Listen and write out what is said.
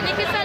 Великий